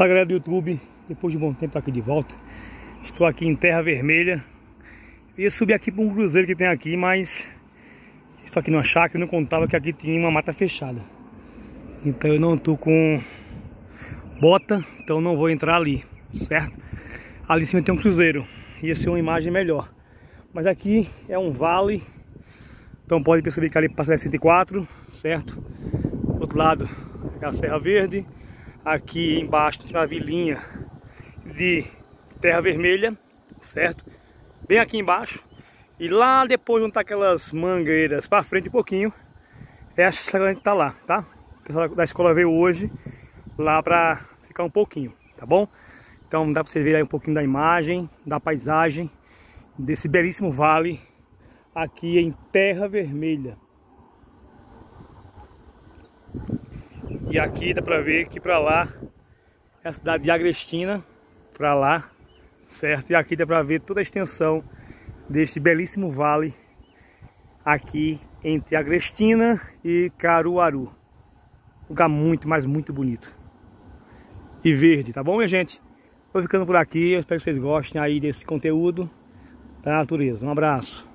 Fala galera do YouTube, depois de um bom tempo aqui de volta. Estou aqui em Terra Vermelha. Ia subir aqui para um cruzeiro que tem aqui, mas Estou aqui numa chácara e não contava que aqui tinha uma mata fechada. Então eu não estou com bota, então não vou entrar ali, certo? Ali em cima tem um cruzeiro, ia ser uma imagem melhor. Mas aqui é um vale. Então pode perceber que ali passa a 104, certo? Do outro lado é a Serra Verde Aqui embaixo uma vilinha de terra vermelha, certo? Bem aqui embaixo. E lá depois onde tá aquelas mangueiras para frente um pouquinho, é a que a gente tá lá, tá? O pessoal da escola veio hoje lá para ficar um pouquinho, tá bom? Então dá para você ver aí um pouquinho da imagem, da paisagem desse belíssimo vale aqui em Terra Vermelha. E aqui dá pra ver que pra lá é a cidade de Agrestina, pra lá, certo? E aqui dá pra ver toda a extensão deste belíssimo vale aqui entre Agrestina e Caruaru. Lugar muito, mas muito bonito. E verde, tá bom, minha gente? Vou ficando por aqui, eu espero que vocês gostem aí desse conteúdo da natureza. Um abraço.